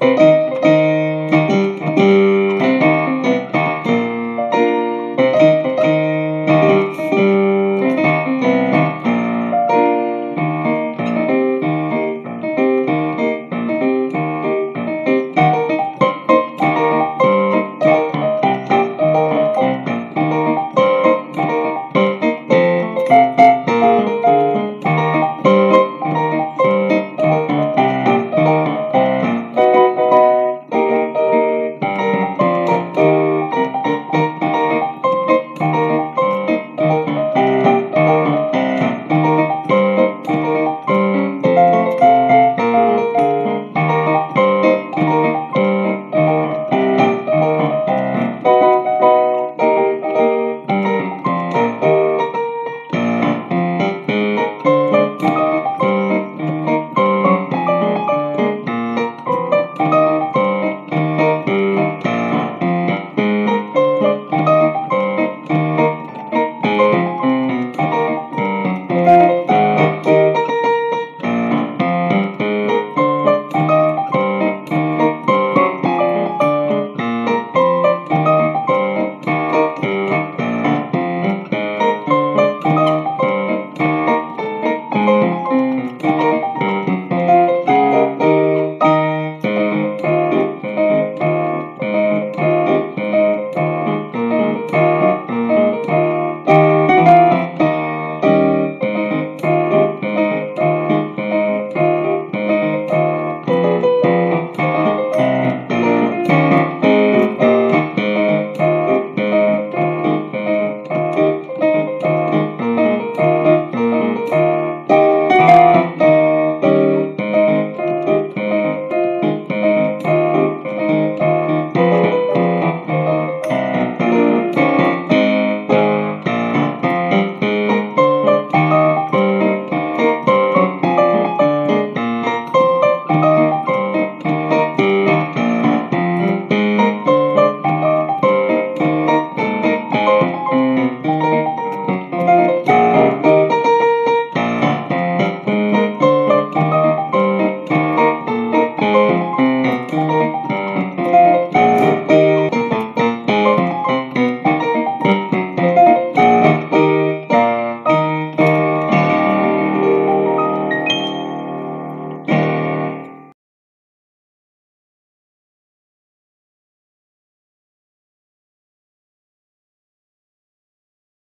Música